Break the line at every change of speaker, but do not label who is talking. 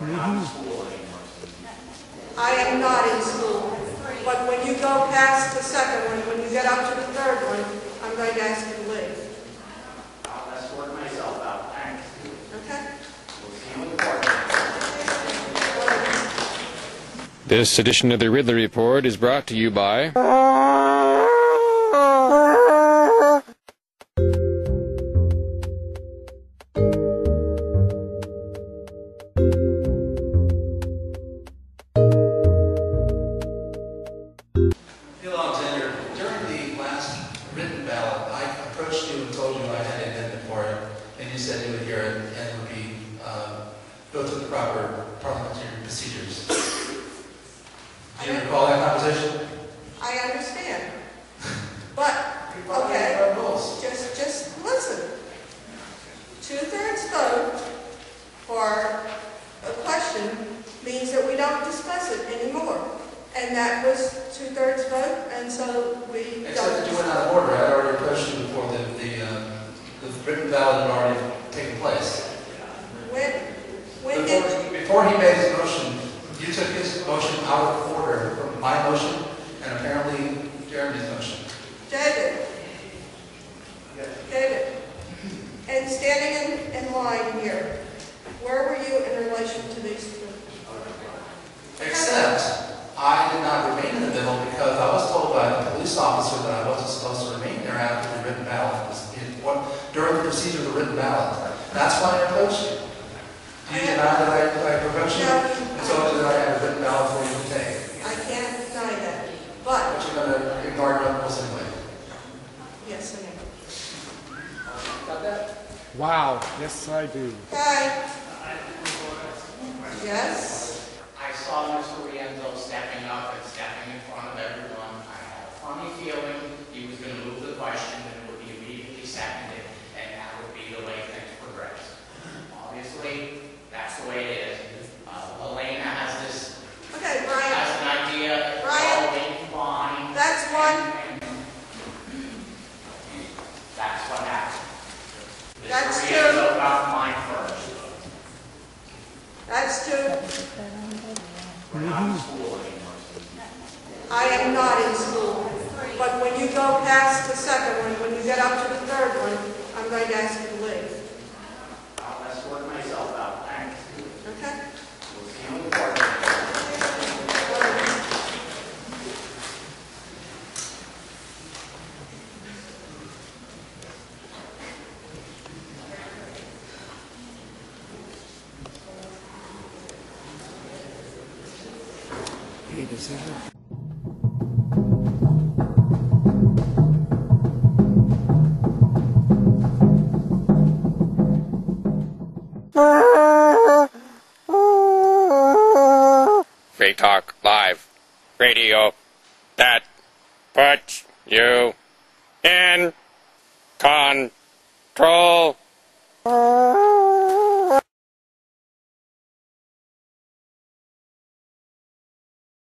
I am not in school. But when you go past the second one, when you get up to the third one, I'm going to ask you to leave.
I'll escort myself out, thanks.
Okay?
We'll see you in court.
This edition of the Ridley Report is brought to you by.
Ah! Told you I had an amendment for it, and you said you would hear it and it would be, uh, go through the proper parliamentary procedures. Do you recall that conversation?
I understand. But, okay, just, just listen. Two-thirds vote for a question means that we don't discuss it anymore. And that was two-thirds vote, and so we
Except that you went out of order. I already approached you before the, the, uh, the written ballot had already taken place.
When, when did,
Before, before he made his motion, you took his motion out of order from my motion and apparently Jeremy's motion.
David? David? And standing in, in line here, where were you in relation to these two?
Except, I did not remain in the middle because I was told by the police officer that I wasn't supposed to remain there after the written ballot was, in- what- during the procedure of the written ballot. That's why I approached you. Do you deny that I, that I approached you?
No.
And told you that I had a written ballot for you to take.
I can't deny that, but,
But you're gonna ignore your rules anyway.
yes, I am.
Got that?
Wow, yes I do.
Okay. Yes?
I saw Mr. Rienzo stepping up and stepping in front of everyone. I had a funny feeling he was going to move the question and it would be immediately seconded, and that would be the way things progress. Obviously, that's the way it is. Uh, Elena has this,
Okay, Brian,
has an idea, it's
Brian.
all in fine.
That's one.
and- and That's what happened.
That's
Mr.
two.
Rienzo got mine first.
that's two.
We're not in school anymore.
I am not in school. But when you go past the second one, when you get up to the third one, I'm going to ask you to leave.
I'll escort myself out, thanks.
Okay?
We'll see you in court.
Hey, does that
Talk Live Radio that puts you in control.